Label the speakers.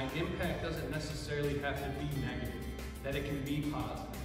Speaker 1: my impact doesn't necessarily have to be negative, that it can be positive.